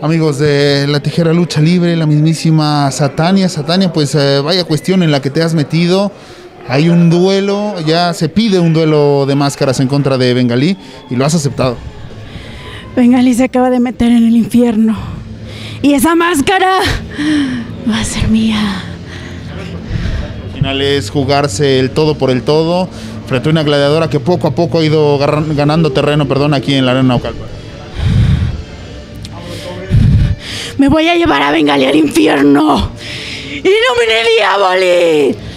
Amigos de la tijera lucha libre, la mismísima Satania. Satania, pues eh, vaya cuestión en la que te has metido. Hay un duelo, ya se pide un duelo de máscaras en contra de Bengalí y lo has aceptado. Bengalí se acaba de meter en el infierno. Y esa máscara va a ser mía. Al final es jugarse el todo por el todo frente a una gladiadora que poco a poco ha ido ganando terreno, perdón, aquí en la arena Naucalpan. Me voy a llevar a Bengalí al infierno. ¡Illumine Diaboli!